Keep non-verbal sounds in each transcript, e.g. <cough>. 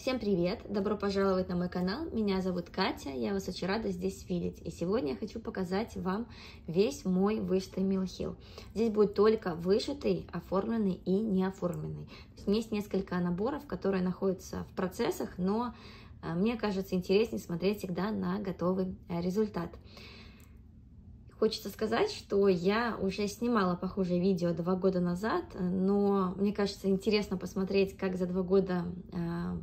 Всем привет! Добро пожаловать на мой канал. Меня зовут Катя, я вас очень рада здесь видеть. И сегодня я хочу показать вам весь мой вышитый милхил. Здесь будет только вышитый, оформленный и не оформленный. То есть есть несколько наборов, которые находятся в процессах, но э, мне кажется интереснее смотреть всегда на готовый э, результат. Хочется сказать, что я уже снимала похожее видео два года назад, но мне кажется интересно посмотреть, как за два года э,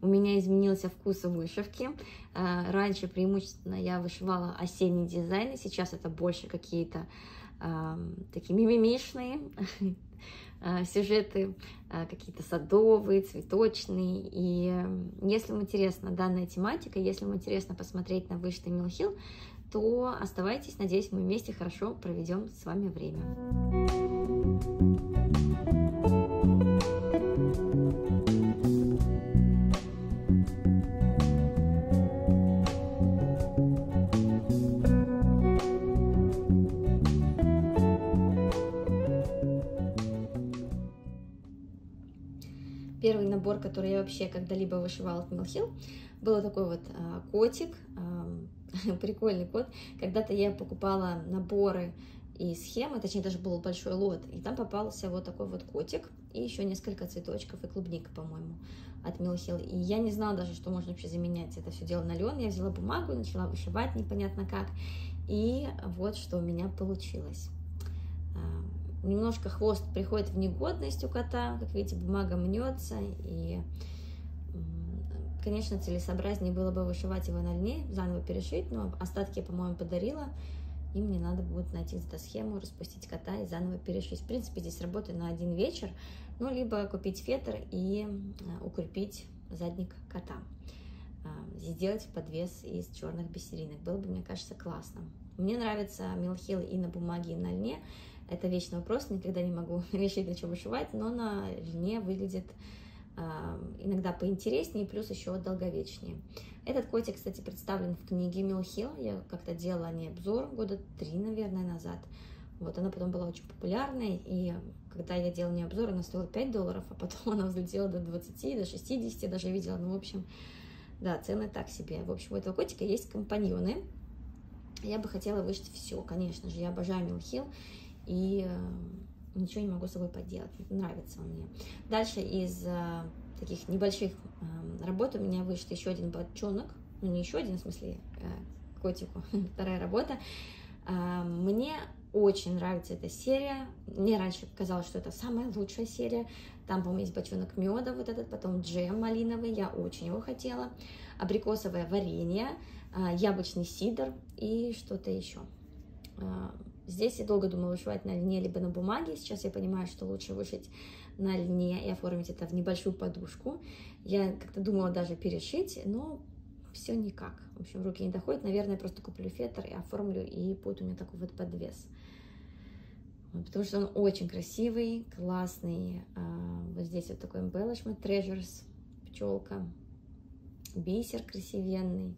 у меня изменился вкус вышивки. А, раньше преимущественно я вышивала осенний дизайн, сейчас это больше какие-то такие мимимишные <laughs> а, сюжеты, а, какие-то садовые, цветочные. И если вам интересна данная тематика, если вам интересно посмотреть на вышитый Милхил, то оставайтесь, надеюсь, мы вместе хорошо проведем с вами время. Первый набор, который я вообще когда-либо вышивала от Милхил, был такой вот а, котик, а, <laughs> прикольный кот. Когда-то я покупала наборы и схемы, точнее даже был большой лот, и там попался вот такой вот котик и еще несколько цветочков и клубника, по-моему, от Милхил. И я не знала даже, что можно вообще заменять это все дело на лен. Я взяла бумагу, начала вышивать непонятно как, и вот что у меня получилось. Немножко хвост приходит в негодность у кота, как видите, бумага мнется, и, конечно, целесообразнее было бы вышивать его на льне, заново перешить, но остатки я, по-моему, подарила, и мне надо будет найти схему, распустить кота и заново перешить. В принципе, здесь работа на один вечер, ну, либо купить фетр и а, укрепить задник кота. А, сделать подвес из черных бисеринок. Было бы, мне кажется, классно. Мне нравится мелхил и на бумаге, и на льне. Это вечный вопрос, никогда не могу <laughs> решить, на чем вышивать, но на льне выглядит э, иногда поинтереснее, плюс еще долговечнее. Этот котик, кстати, представлен в книге Милхил. Я как-то делала о ней обзор года три, наверное, назад. Вот, она потом была очень популярной, и когда я делала не обзор, она стоила 5 долларов, а потом <laughs> она взлетела до 20, до 60, даже видела, ну, в общем, да, цены так себе. В общем, у этого котика есть компаньоны. Я бы хотела вышить все, конечно же, я обожаю Милхил, и э, ничего не могу с собой поделать. Нравится он мне. Дальше из э, таких небольших э, работ у меня вышел еще один бочонок. Ну, не еще один, в смысле, котику. <laughs> Вторая работа. Мне очень нравится эта серия. Мне раньше казалось, что это самая лучшая серия. Там, по-моему, есть бочонок меда вот этот, потом джем малиновый, я очень его хотела. Абрикосовое варенье, яблочный сидр и что-то еще. Здесь я долго думала вышивать на льне либо на бумаге. Сейчас я понимаю, что лучше вышить на льне и оформить это в небольшую подушку. Я как-то думала даже перешить, но все никак. В общем, руки не доходят. Наверное, просто куплю фетр и оформлю, и будет у меня такой вот подвес. Потому что он очень красивый, классный. А, вот здесь вот такой embellishment, treasures, пчелка, бисер красивенный.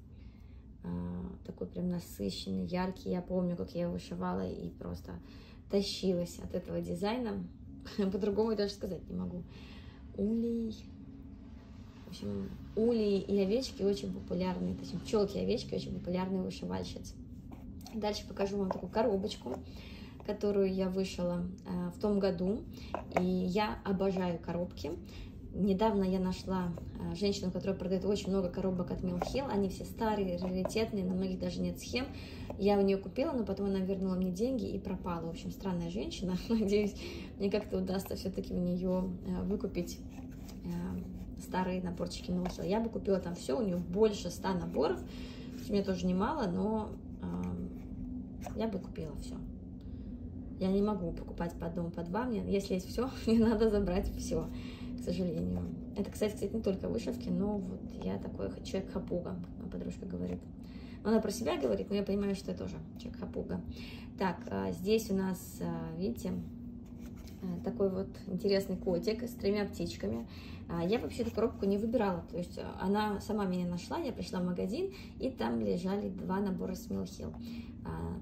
А, такой прям насыщенный, яркий. Я помню, как я его вышивала и просто тащилась от этого дизайна. <laughs> По-другому даже сказать не могу. Улей. В общем, улей и овечки очень популярные, точнее, пчелки и овечки очень популярные вышивальщицы. Дальше покажу вам такую коробочку, которую я вышила э, в том году. И я обожаю коробки. Недавно я нашла э, женщину, которая продает очень много коробок от Милхил. Они все старые, раритетные, на многих даже нет схем. Я у нее купила, но потом она вернула мне деньги и пропала. В общем, странная женщина. <laughs> Надеюсь, мне как-то удастся все-таки у нее э, выкупить э, старые наборчики Милхил. Я бы купила там все, у нее больше 100 наборов. У меня тоже немало, но я бы купила все. Я не могу покупать по одному, по два. Мне, если есть все, <laughs> мне надо забрать все к сожалению. Это, кстати, кстати, не только вышивки, но вот я такой человек хапуга, как моя подружка говорит. Она про себя говорит, но я понимаю, что я тоже человек хапуга. Так, а, здесь у нас, а, видите, а, такой вот интересный котик с тремя птичками. Я вообще эту коробку не выбирала, то есть она сама меня нашла, я пришла в магазин, и там лежали два набора с Милхил а,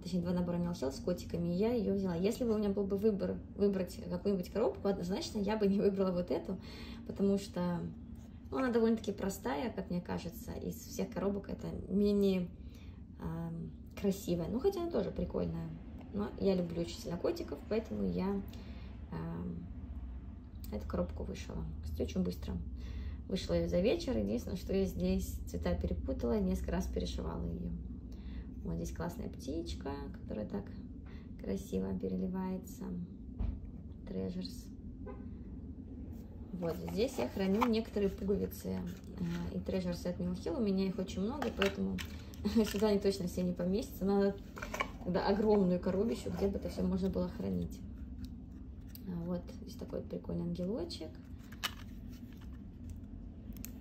точнее, два набора Мелхил с котиками, и я ее взяла. Если бы у меня был бы выбор выбрать какую-нибудь коробку, однозначно я бы не выбрала вот эту, потому что Ну, она довольно-таки простая, как мне кажется. Из всех коробок это менее э, красивая. Ну, хотя она тоже прикольная. Но я люблю очень сильно котиков, поэтому я э, эту коробку вышила. Кстати, очень быстро. Вышла ее за вечер. Единственное, что я здесь цвета перепутала, несколько раз перешивала ее. Вот здесь классная птичка, которая так красиво переливается. Treasures. Вот здесь я храню некоторые пуговицы э, и Treasures от Mill У меня их очень много, поэтому <laughs> сюда они точно все не поместятся. Надо тогда огромную коробищу, где бы это все можно было хранить. А вот здесь такой вот прикольный ангелочек.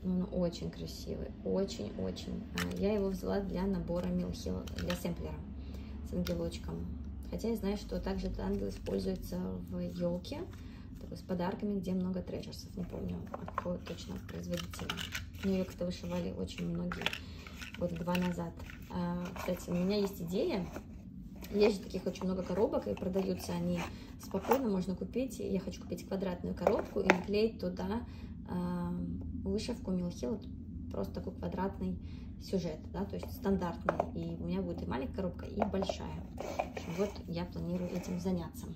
Он очень красивый, очень-очень. А, я его взяла для набора Милхил, для сэмплера с ангелочком. Хотя я знаю, что также этот ангел используется в елке, с подарками, где много трежерсов. Не помню, от какого точно производителя. Но ее как-то вышивали очень многие года два назад. А, кстати, у меня есть идея. Есть же таких очень много коробок, и продаются они спокойно, можно купить. Я хочу купить квадратную коробку и наклеить туда а, вышивку Милхил, просто такой квадратный сюжет, да, то есть стандартный. И у меня будет и маленькая коробка, и большая. Вот я планирую этим заняться.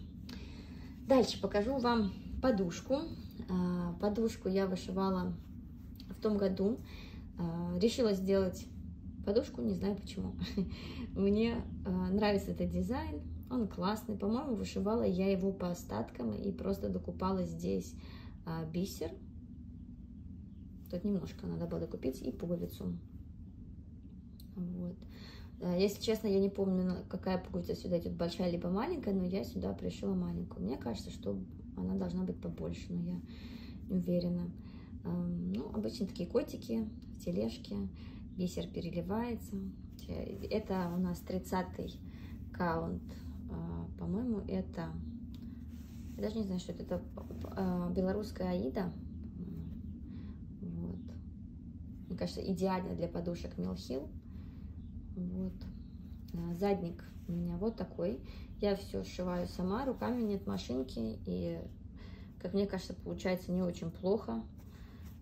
Дальше покажу вам подушку. А, подушку я вышивала в том году. А, решила сделать подушку, не знаю почему. <laughs> Мне а, нравится этот дизайн, он классный. По-моему, вышивала я его по остаткам и просто докупала здесь бисер. Тут немножко надо было докупить и пуговицу. Вот. Если честно, я не помню, какая пуговица сюда идет, большая либо маленькая, но я сюда пришила маленькую. Мне кажется, что она должна быть побольше, но я не уверена. Ну, обычно такие котики в тележке, бисер переливается. Это у нас 30-й каунт, а, по-моему, это, я даже не знаю, что это, это а, белорусская аида. Вот. Мне кажется, идеально для подушек Милхил. Вот. А, задник у меня вот такой. Я все сшиваю сама, руками нет машинки. И, как мне кажется, получается не очень плохо.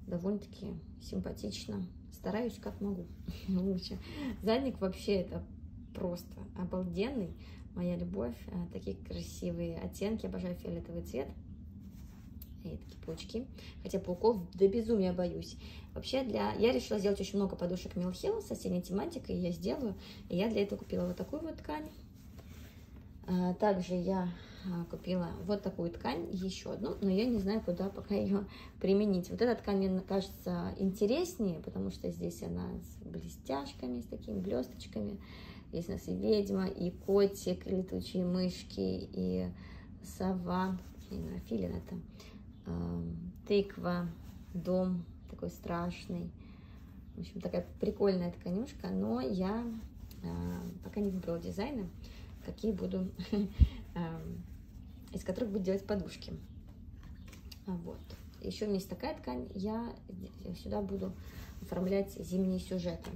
Довольно-таки симпатично. Стараюсь как могу. <laughs> Лучше. Задник вообще это просто обалденный. Моя любовь. А, такие красивые оттенки. Обожаю фиолетовый цвет. И такие паучки. Хотя пауков до безумия боюсь. Вообще, для... я решила сделать очень много подушек Милхилл с осенней тематикой, я сделаю. И я для этого купила вот такую вот ткань. А, также я а, купила вот такую ткань, еще одну, но я не знаю, куда пока <laughs> ее применить. Вот эта ткань мне кажется интереснее, потому что здесь она с блестяшками, с такими блесточками. Здесь у нас и ведьма, и котик, и летучие мышки, и сова, не филин это, тыква, дом такой страшный. В общем, такая прикольная тканюшка, но я э, пока не выбрала дизайны какие буду, эм, <laughs> из которых буду делать подушки. А вот. Еще у меня есть такая ткань, я сюда буду оформлять зимние сюжеты.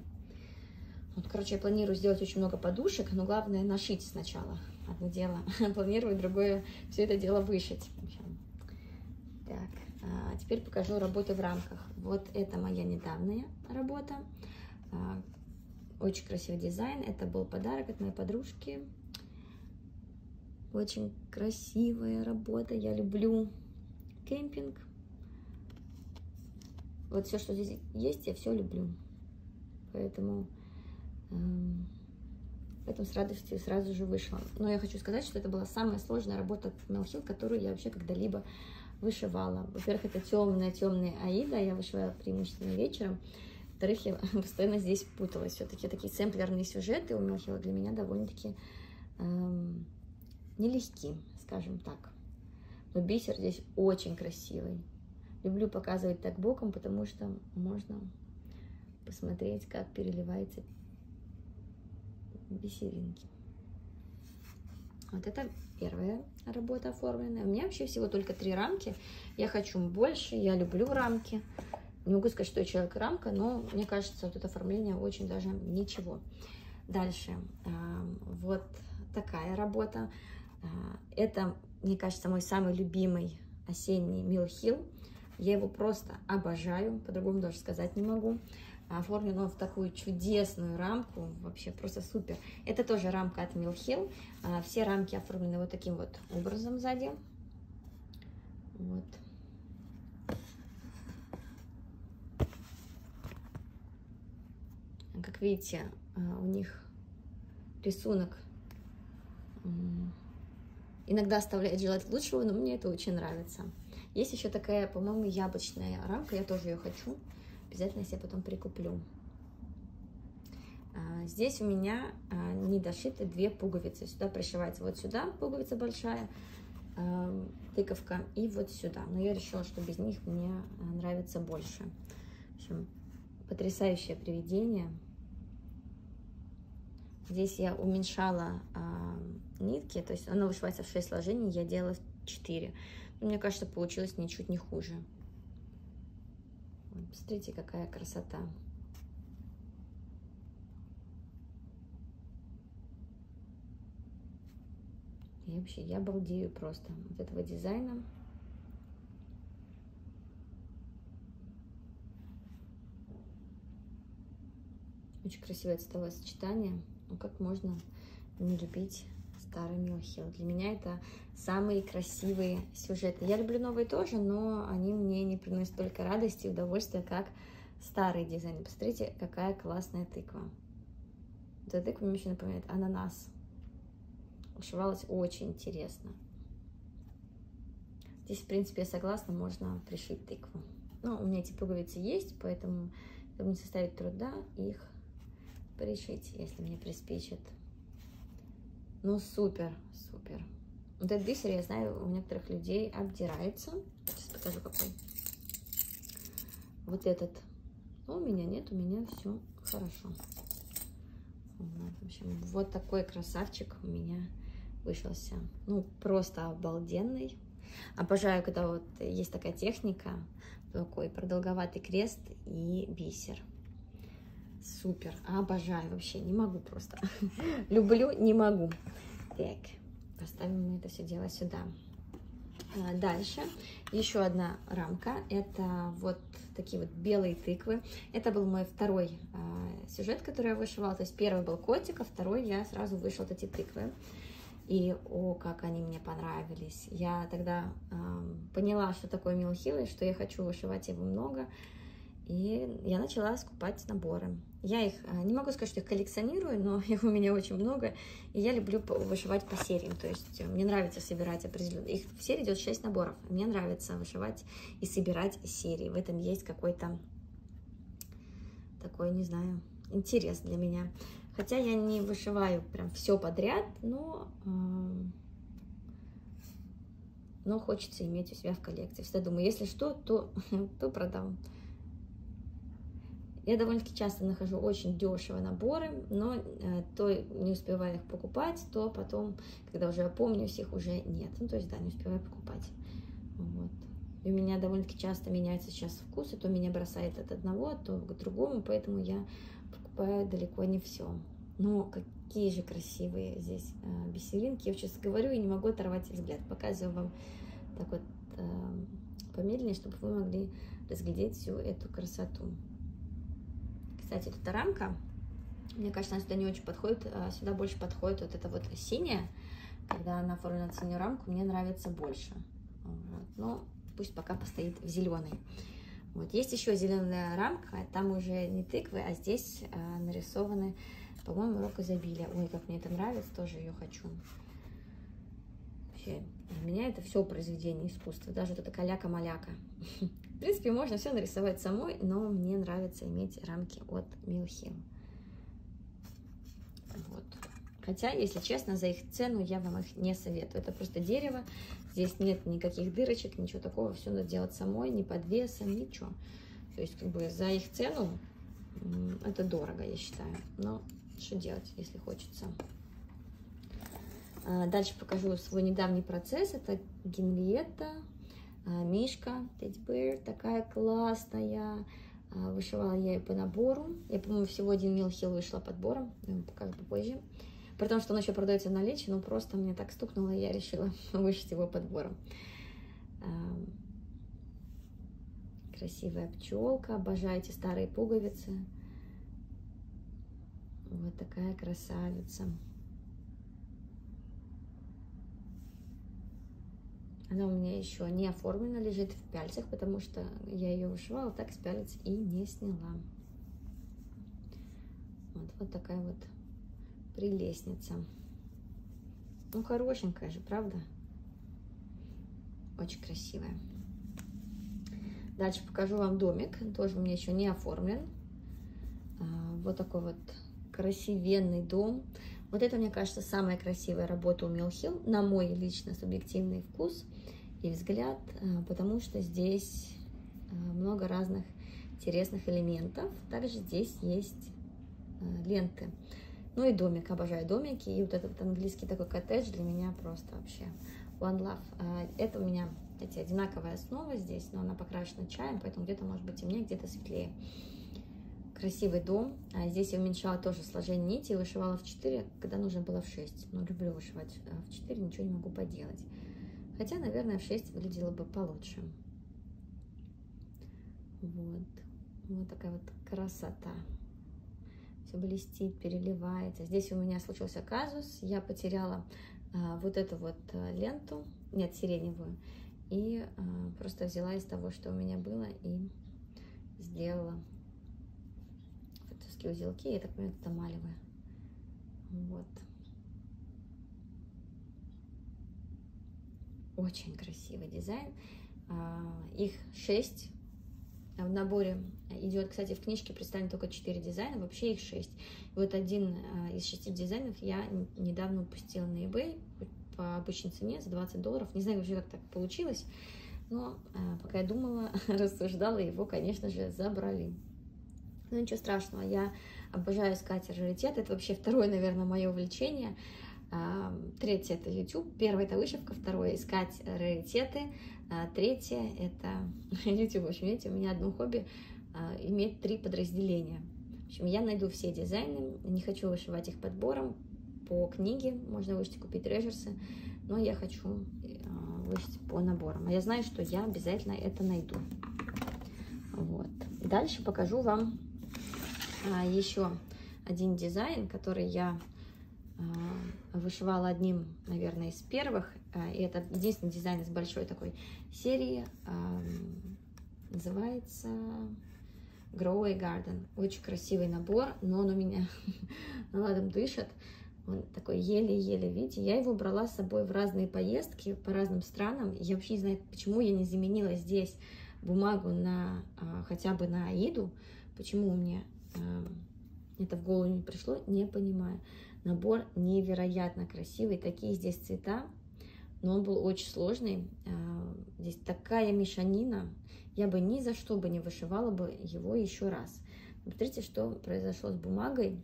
Вот, короче, я планирую сделать очень много подушек, но главное нашить сначала. Одно дело <laughs> планирую, другое все это дело вышить. Так, а теперь покажу работы в рамках. Вот это моя недавняя работа. А, очень красивый дизайн. Это был подарок от моей подружки. Очень красивая работа. Я люблю кемпинг. Вот все, что здесь есть, я все люблю. Поэтому, эм, поэтому с радостью сразу же вышла. Но я хочу сказать, что это была самая сложная работа в Мелхил, которую я вообще когда-либо вышивала. Во-первых, это темная-темная аида, я вышивала преимущественно вечером. Во-вторых, я <laughs> постоянно здесь путалась. Все-таки такие сэмплерные сюжеты у Мелхила для меня довольно-таки эм, нелегки, скажем так. Но бисер здесь очень красивый. Люблю показывать так боком, потому что можно посмотреть, как переливается бисеринки. Вот это первая работа оформленная. У меня вообще всего только три рамки. Я хочу больше, я люблю рамки. Не могу сказать, что я человек рамка, но мне кажется, вот это оформление очень даже ничего. Дальше. Вот такая работа. А, это, мне кажется, мой самый любимый осенний Милхил. Я его просто обожаю, по-другому даже сказать не могу. Оформлен он в такую чудесную рамку, вообще просто супер. Это тоже рамка от Hill. А, все рамки оформлены вот таким вот образом сзади. Вот. Как видите, а, у них рисунок иногда оставляет желать лучшего, но мне это очень нравится. Есть еще такая, по-моему, яблочная рамка, я тоже ее хочу. Обязательно себе потом прикуплю. А, здесь у меня а, не дошиты две пуговицы. Сюда пришивается вот сюда пуговица большая, а, тыковка, и вот сюда. Но я решила, что без них мне нравится больше. В общем, потрясающее приведение. Здесь я уменьшала нитки, то есть она вышивается в 6 сложений, я делала в 4. Мне кажется, получилось ничуть не хуже. Посмотрите, какая красота. И вообще, я балдею просто от этого дизайна. Очень красивое цветовое сочетание. Ну, как можно не любить старый Милхил. Для меня это самые красивые сюжеты. Я люблю новые тоже, но они мне не приносят только радости и удовольствия, как старый дизайн. Посмотрите, какая классная тыква. Эта тыква мне еще напоминает ананас. Ушивалась очень интересно. Здесь, в принципе, я согласна, можно пришить тыкву. Но у меня эти пуговицы есть, поэтому это не составит труда их пришить, если мне приспичит. Ну, супер, супер. Вот этот бисер, я знаю, у некоторых людей обдирается. Сейчас покажу, какой. Вот этот. Но у меня нет, у меня все хорошо. Вот, в общем, вот такой красавчик у меня вышелся. Ну, просто обалденный. Обожаю, когда вот есть такая техника, такой продолговатый крест и бисер. Супер, обожаю вообще, не могу просто. <laughs> Люблю, не могу. Так, поставим мы это все дело сюда. А, дальше еще одна рамка. Это вот такие вот белые тыквы. Это был мой второй э, сюжет, который я вышивала. То есть первый был котик, а второй я сразу вышла эти тыквы. И о, как они мне понравились. Я тогда э, поняла, что такое милхилый, что я хочу вышивать его много. И я начала скупать наборы. Я их, э, не могу сказать, что их коллекционирую, но <laughs> их у меня очень много, и я люблю вышивать по сериям, то есть э, мне нравится собирать определенные, их в серии идет 6 наборов, мне нравится вышивать и собирать серии, в этом есть какой-то такой, не знаю, интерес для меня. Хотя я не вышиваю прям все подряд, но, но хочется иметь у себя в коллекции. Всегда думаю, если что, то, <laughs> то продам. Я довольно-таки часто нахожу очень дешево наборы, но э, то не успеваю их покупать, то потом, когда уже опомнюсь, их уже нет. Ну, то есть, да, не успеваю покупать. Вот. И у меня довольно-таки часто меняются сейчас вкусы, то меня бросает от одного, то к другому, поэтому я покупаю далеко не все. Но какие же красивые здесь э, бисеринки. Я сейчас говорю и не могу оторвать взгляд. Показываю вам так вот э, помедленнее, чтобы вы могли разглядеть всю эту красоту. Кстати, эта рамка, мне кажется, она сюда не очень подходит, а сюда больше подходит вот эта вот синяя, когда она оформлена на синюю рамку, мне нравится больше. Вот. Но пусть пока постоит в зеленой. Вот. Есть еще зеленая рамка, там уже не тыквы, а здесь а, нарисованы, по-моему, рок изобилия. Ой, как мне это нравится, тоже ее хочу. Вообще, для меня это все произведение искусства, даже вот эта каляка-маляка. <laughs> Принципе, можно все нарисовать самой, но мне нравится иметь рамки от Милхим. Вот. Хотя, если честно, за их цену я вам их не советую. Это просто дерево, здесь нет никаких дырочек, ничего такого. Все надо делать самой, ни подвеса, ничего. То есть, как бы за их цену это дорого, я считаю. Но что делать, если хочется. А, дальше покажу свой недавний процесс. Это Генриетта Мишка, Тедди Бэр, такая классная. А, вышивала я ее по набору. Я, по-моему, всего один Милхил вышла подбором. Покажу попозже. При том, что он еще продается в наличии, но просто мне так стукнуло, и я решила <laughs> вышить его подбором. Красивая пчелка. Обожаю эти старые пуговицы. Вот такая красавица. Она у меня еще не оформлена, лежит в пяльцах, потому что я ее вышивала так с пялец и не сняла. Вот, вот такая вот прелестница. Ну, хорошенькая же, правда? Очень красивая. Дальше покажу вам домик. Тоже у меня еще не оформлен. А, вот такой вот красивенный дом. Вот это, мне кажется, самая красивая работа у Милхил, на мой лично субъективный вкус и взгляд, э, потому что здесь э, много разных интересных элементов. Также здесь есть э, ленты. Ну и домик, обожаю домики. И вот этот английский такой коттедж для меня просто вообще one love. Это у меня, эти одинаковая основа здесь, но она покрашена чаем, поэтому где-то может быть темнее, где-то светлее красивый дом. А здесь я уменьшала тоже сложение нити, вышивала в 4, когда нужно было в 6. Но люблю вышивать а в 4, ничего не могу поделать. Хотя, наверное, в 6 выглядело бы получше. Вот. Вот такая вот красота. Все блестит, переливается. Здесь у меня случился казус. Я потеряла а, вот эту вот а, ленту, нет, сиреневую. И а, просто взяла из того, что у меня было, и сделала такие узелки, я так понимаю, это малевые. Вот. Очень красивый дизайн. А, их шесть в наборе идет, кстати, в книжке представлено только 4 дизайна, вообще их 6. Вот один а, из шести дизайнов я недавно упустила на eBay по обычной цене за 20 долларов. Не знаю вообще, как так получилось, но а, пока я думала, <laughs> рассуждала, его, конечно же, забрали. Но ничего страшного, я обожаю искать раритеты. Это вообще второе, наверное, мое увлечение. А, третье – это YouTube, первое – это вышивка, второе – искать раритеты, а, третье – это <laughs> YouTube. В общем, видите, у меня одно хобби а, имеет три подразделения. В общем, я найду все дизайны, не хочу вышивать их подбором, по книге можно вышить, купить трежерсы, но я хочу вышить по наборам. А я знаю, что я обязательно это найду. Вот. Дальше покажу вам еще один дизайн, который я а, вышивала одним, наверное, из первых. А, и это единственный дизайн из большой такой серии. А, называется Grow a Garden. Очень красивый набор, но он у меня <laughs> ладом дышит. Он такой еле-еле, видите, я его брала с собой в разные поездки по разным странам. Я вообще не знаю, почему я не заменила здесь бумагу на хотя бы на Аиду. Почему мне это в голову не пришло, не понимаю. Набор невероятно красивый, такие здесь цвета, но он был очень сложный. А, здесь такая мешанина, я бы ни за что бы не вышивала бы его еще раз. Смотрите, что произошло с бумагой,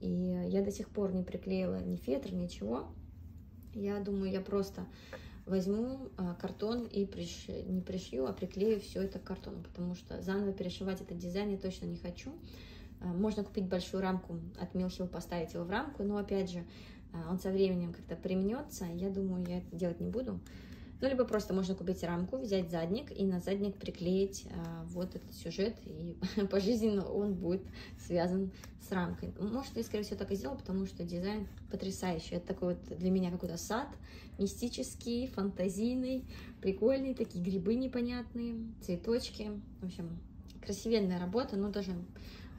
и я до сих пор не приклеила ни фетр, ничего. Я думаю, я просто возьму а, картон и приш... не пришью, а приклею все это к картону, потому что заново перешивать этот дизайн я точно не хочу. А, можно купить большую рамку от Милхил, поставить его в рамку, но опять же, а, он со временем как-то примнется, я думаю, я это делать не буду. Ну, либо просто можно купить рамку, взять задник и на задник приклеить а, вот этот сюжет, и <laughs> пожизненно он будет связан с рамкой. Может, я, скорее всего, так и сделала, потому что дизайн потрясающий. Это такой вот для меня какой-то сад, мистический, фантазийный, прикольный, такие грибы непонятные, цветочки. В общем, красивенная работа, но даже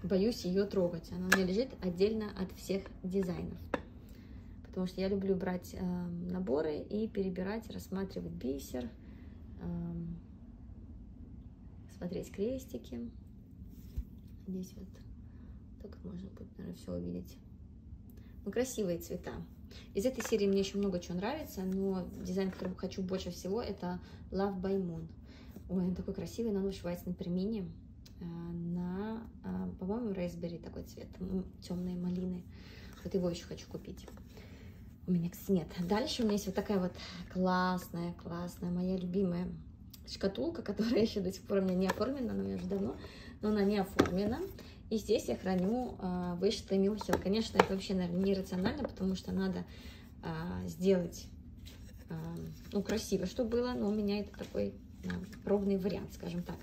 боюсь ее трогать. Она у меня лежит отдельно от всех дизайнов. Потому что я люблю брать э, наборы и перебирать, рассматривать бисер, э, смотреть крестики. Здесь вот так можно будет, наверное, все увидеть. Ну, красивые цвета. Из этой серии мне еще много чего нравится, но дизайн, который хочу больше всего, это Love by Moon. Ой, он такой красивый, но он вышивается на перемене. Э, на, э, по-моему, Raspberry такой цвет, темные малины. Вот его еще хочу купить. У меня, кстати, нет. Дальше у меня есть вот такая вот классная, классная, моя любимая шкатулка, <laughs> которая еще до сих пор у меня не оформлена, она у меня уже давно, но она не оформлена. И здесь я храню э, вышитый милхил. Конечно, это вообще, наверное, нерационально, потому что надо э, сделать э, ну, красиво, чтобы было, но у меня это такой э, пробный вариант, скажем так.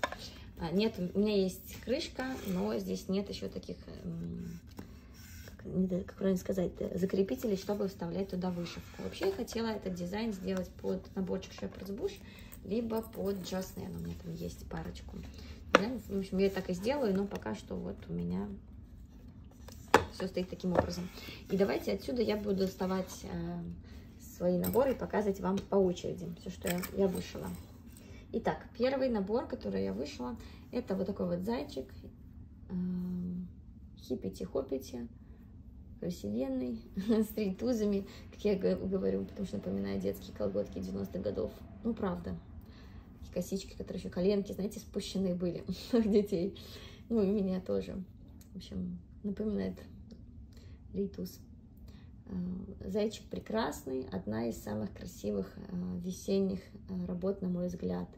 А, нет, у меня есть крышка, но здесь нет еще таких, как, как правильно сказать, закрепителей, чтобы вставлять туда вышивку. Вообще я хотела этот дизайн сделать под наборчик Shepherd's Bush, либо под Just Nan. У меня там есть парочку. В общем, я так и сделаю, но пока что вот у меня все стоит таким образом. И давайте отсюда я буду доставать э, свои наборы и показывать вам по очереди все, что я, я вышила. Итак, первый набор, который я вышла, это вот такой вот зайчик. Э, Хиппити-хоппити, красивенный, <laughs> с ритузами, как я говорю, потому что напоминаю детские колготки 90-х годов. Ну, правда. Косички, которые еще коленки, знаете, спущенные были <laughs> у детей. Ну, и меня тоже. В общем, напоминает Ритус. Э, зайчик прекрасный, одна из самых красивых э, весенних э, работ, на мой взгляд.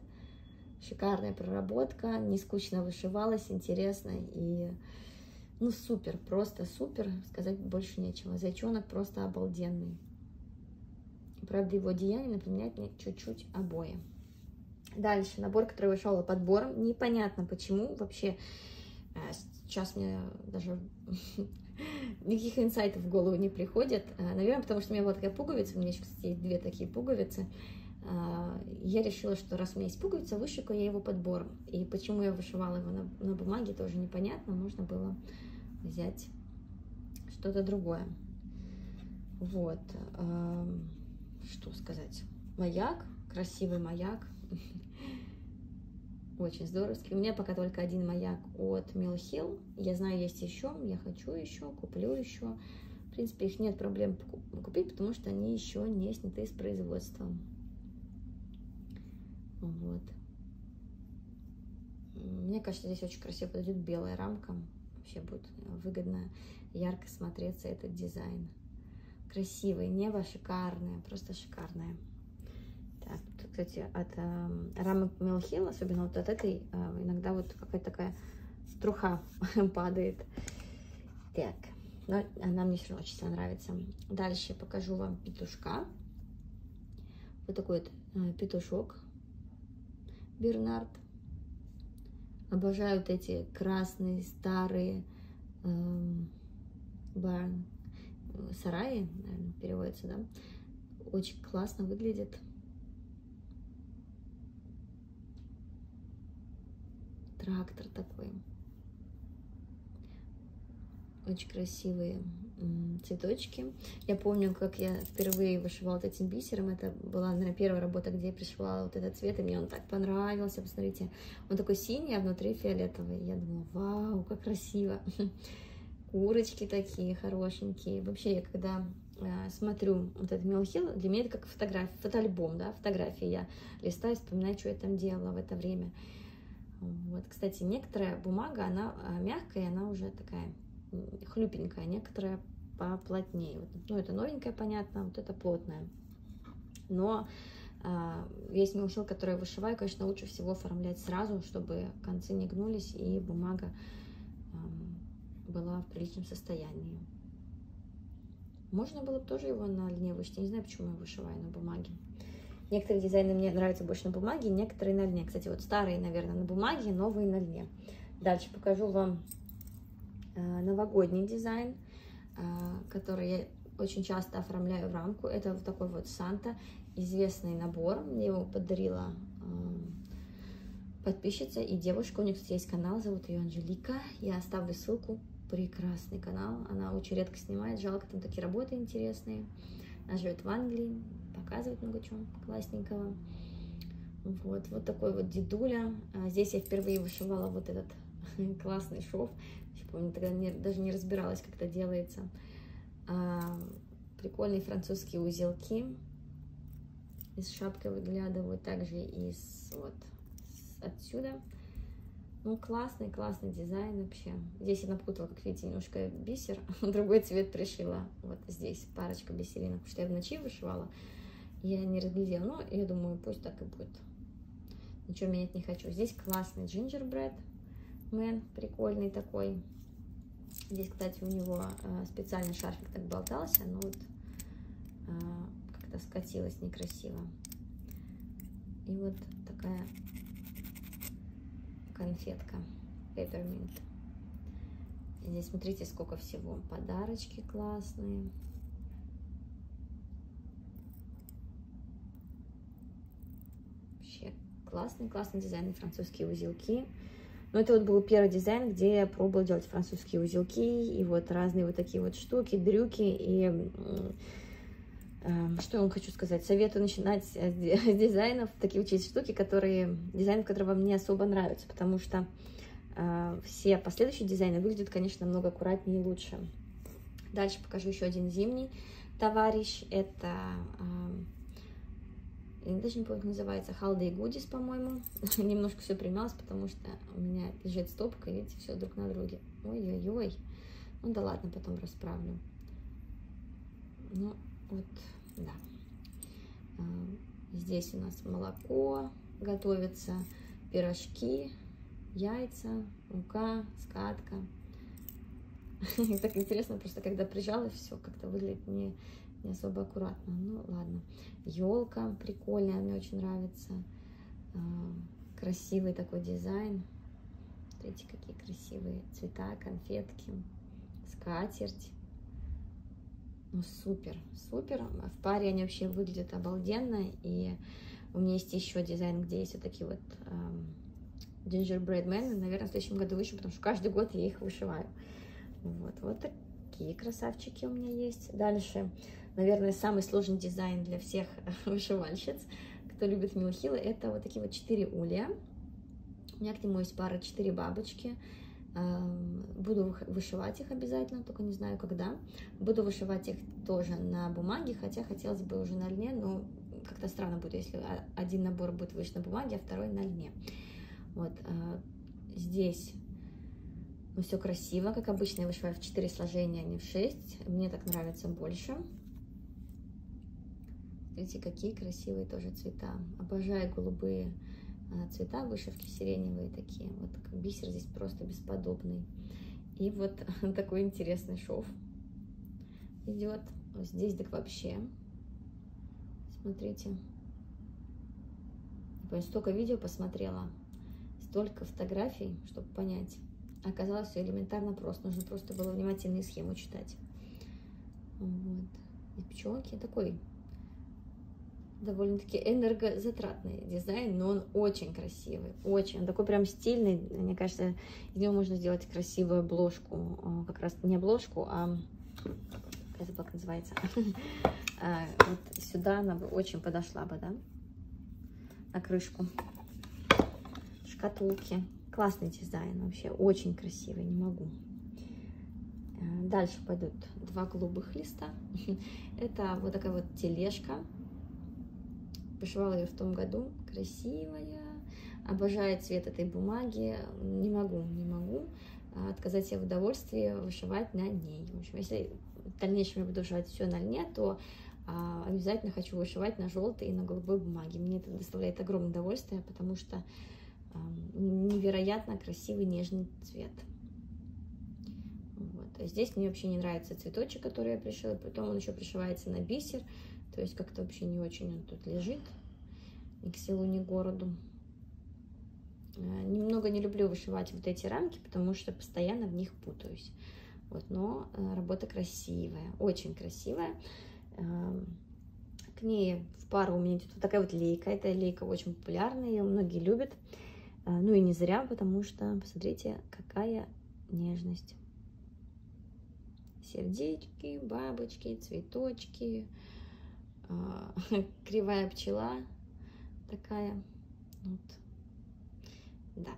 Шикарная проработка, не скучно вышивалась, интересно и ну супер, просто супер, сказать больше нечего. Зайчонок просто обалденный. Правда, его деяние напоминает мне чуть-чуть обои. Дальше, набор, который вышел подбором. Непонятно почему вообще. Сейчас мне даже <laughs> никаких инсайтов в голову не приходит. А, Наверное, потому что у меня была такая пуговица, у меня кстати, две такие пуговицы. А, я решила, что раз у меня есть пуговица, вышику я его подбором. И почему я вышивала его на, на бумаге, тоже непонятно. Можно было взять что-то другое. Вот. Что сказать? Маяк, красивый маяк. <laughs> Очень здоровский. У меня пока только один маяк от Mill Я знаю, есть еще, я хочу еще, куплю еще. В принципе, их нет проблем купить, потому что они еще не сняты с производства. Вот. Мне кажется, здесь очень красиво подойдет белая рамка. Вообще будет выгодно, ярко смотреться этот дизайн. Красивый, небо шикарное, просто шикарное. Так, кстати, от э, рамы Мелхил, особенно вот от этой, э, иногда вот какая-то такая струха <laughs> падает. Так, но она мне все равно очень нравится. Дальше покажу вам петушка. Вот такой вот э, петушок Бернард. Обожаю вот эти красные, старые э, сараи, наверное, переводится, да? Очень классно выглядит. трактор такой. Очень красивые цветочки. Я помню, как я впервые вышивала этим бисером. Это была, наверное, первая работа, где я пришивала вот этот цвет, и мне он так понравился. Посмотрите, он такой синий, а внутри фиолетовый. Я думала, вау, как красиво. <laughs> Курочки такие хорошенькие. Вообще, я когда э, смотрю вот этот Милхил, для меня это как фотография, фотоальбом, да, фотографии. Я листаю, вспоминаю, что я там делала в это время. Вот, кстати, некоторая бумага, она а, мягкая, она уже такая хлюпенькая, некоторая поплотнее. Ну, это новенькая, понятно, вот это плотная. Но а, весь мелшил, который я вышиваю, конечно, лучше всего оформлять сразу, чтобы концы не гнулись и бумага а, была в приличном состоянии. Можно было бы тоже его на льне вышить. Я не знаю, почему я вышиваю на бумаге. Некоторые дизайны мне нравятся больше на бумаге, некоторые на льне. Кстати, вот старые, наверное, на бумаге, новые на льне. Дальше покажу вам новогодний дизайн, э, который я очень часто оформляю в рамку. Это вот такой вот Санта, известный набор. Мне его подарила э, подписчица и девушка. У нее, кстати, есть канал, зовут ее Анжелика. Я оставлю ссылку. Прекрасный канал. Она очень редко снимает. Жалко, там такие работы интересные. Она живет в Англии показывать много чего классненького. Вот, вот такой вот дедуля. А здесь я впервые вышивала вот этот <laughs> классный шов. Помню, тогда не, даже не разбиралась, как это делается. А, прикольные французские узелки. Из шапки выглядывают, также из вот отсюда. Ну, классный, классный дизайн вообще. Здесь я напутала, как видите, немножко бисер. <laughs> Другой цвет пришила. Вот здесь парочка бисеринок, потому что я в ночи вышивала я не разглядела. Но я думаю, пусть так и будет. Ничего менять не хочу. Здесь классный gingerbread man, прикольный такой. Здесь, кстати, у него э, специальный шарфик так болтался, но вот э, как-то скатилось некрасиво. И вот такая конфетка. Peppermint. Здесь смотрите, сколько всего. Подарочки классные. Вообще классный, классный дизайн, французские узелки. Но это вот был первый дизайн, где я пробовала делать французские узелки и вот разные вот такие вот штуки, дрюки и эм, что я вам хочу сказать? Советую начинать с <laughs> дизайнов, такие учить штуки, которые, дизайн, которые вам не особо нравятся, потому что а, все последующие дизайны выглядят, конечно, намного аккуратнее и лучше. Дальше покажу еще один зимний товарищ. Это, а, даже не помню, как называется, Holiday Goodies, по-моему. <laughs> Немножко все примялось, потому что у меня лежит стопка, видите, все друг на друге. Ой-ой-ой. Ну да ладно, потом расправлю. Ну, вот, да. А, здесь у нас молоко готовится, пирожки, яйца, мука, скатка. И <laughs> так интересно, просто когда прижалось, все как-то выглядит не, не особо аккуратно. Ну, ладно. Елка прикольная, мне очень нравится. А, красивый такой дизайн. Смотрите, какие красивые цвета, конфетки, скатерть. Ну, супер, супер. В паре они вообще выглядят обалденно. И у меня есть еще дизайн, где есть вот такие вот Gingerbread Man, наверное, в следующем году выше, потому что каждый год я их вышиваю. Вот, вот такие красавчики у меня есть. Дальше, наверное, самый сложный дизайн для всех <laughs> вышивальщиц, кто любит милхилы, это вот такие вот четыре улья. У меня к нему есть пара четыре бабочки. Буду вышивать их обязательно, только не знаю когда. Буду вышивать их тоже на бумаге, хотя хотелось бы уже на льне, но как-то странно будет, если один набор будет вышит на бумаге, а второй на льне. Вот а, здесь ну, все красиво, как обычно, я вышиваю в 4 сложения, а не в 6. Мне так нравится больше. Смотрите, какие красивые тоже цвета. Обожаю голубые а, цвета, вышивки сиреневые такие. Вот бисер здесь просто бесподобный. И вот <laughs> такой интересный шов идет. Здесь так вообще. Смотрите. Я столько видео посмотрела столько фотографий, чтобы понять. Оказалось все элементарно просто. Нужно просто было внимательно схему читать. Вот. И пчелки такой довольно-таки энергозатратный дизайн, но он очень красивый, очень. Он такой прям стильный. Мне кажется, из него можно сделать красивую обложку. А, как раз не обложку, а это как называется. А, <laughs> вот сюда она бы очень подошла бы, да, на крышку шкатулки. Классный дизайн вообще, очень красивый, не могу. Э, дальше пойдут два голубых листа. <laughs> Это вот такая вот тележка. Вышивала ее в том году. Красивая. Обожаю цвет этой бумаги. Не могу, не могу отказать себе в удовольствии вышивать на ней. В общем, если в дальнейшем я буду вышивать все на льне, то а, обязательно хочу вышивать на желтой и на голубой бумаге. Мне это доставляет огромное удовольствие, потому что невероятно красивый нежный цвет. Вот. А здесь мне вообще не нравится цветочек, который я пришила, потом он еще пришивается на бисер, то есть как-то вообще не очень он тут лежит, ни к селу, ни к городу. А, немного не люблю вышивать вот эти рамки, потому что постоянно в них путаюсь. Вот, но э, работа красивая, очень красивая. К ней в пару у меня идет вот такая вот лейка. Эта лейка очень популярная, ее многие любят. А, ну и не зря, потому что, посмотрите, какая нежность. Сердечки, бабочки, цветочки, а, <laughs> кривая пчела такая. Вот. Да.